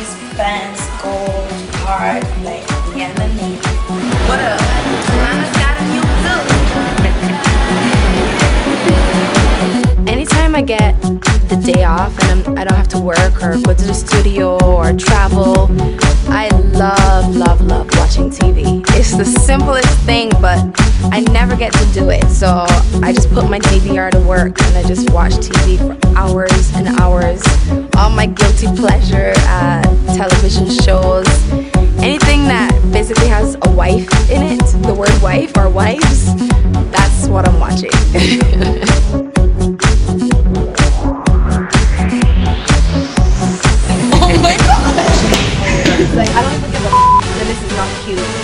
Gold, like. What up? Anytime I get the day off and I'm, I do not have to work or go to the studio or travel, I love, love, love watching TV. It's the simplest thing, but I never get to do it. So I just put my DVR to work and I just watch TV for hours and hours. All my guilty pleasure uh, television shows, anything that basically has a wife in it, the word wife or wives, that's what I'm watching. like I don't even give a that this is not cute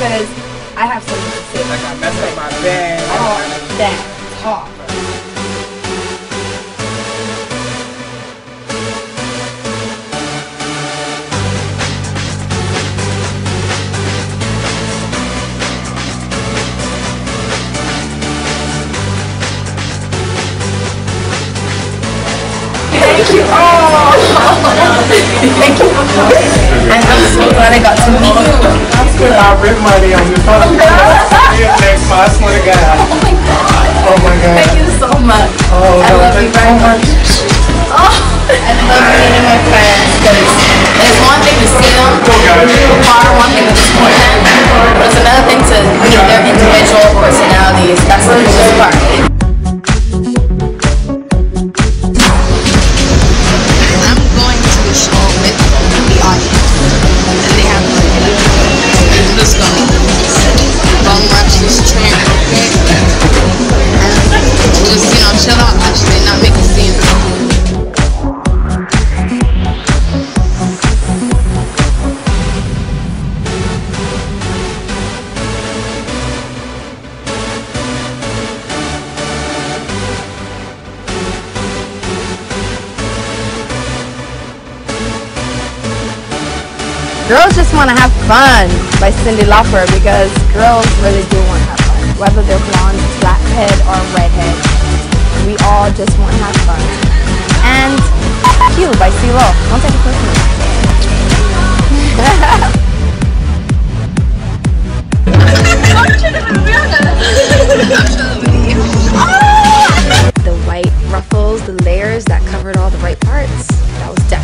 because I have something to say. Like I messed up my bed. Oh, that talk. Thank you. Oh. Thank you. And I'm so glad I got to meet you. I spent our rent money on this whole next month. I swear to God. Oh my god. Oh my God. Thank you so much. Oh, I no, love you very so much. Oh, I love meeting my friends because it's one thing to see them far, one thing to Girls Just Want to Have Fun by Cyndi Lauper because girls really do want to have fun. Whether they're blonde, flathead, or redhead, we all just want to have fun. And you by CeeLo. Don't take it personally.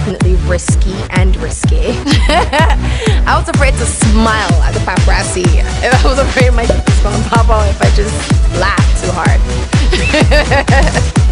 Definitely risky and risky. I was afraid to smile at the paparazzi. I was afraid my was gonna pop out if I just laughed too hard.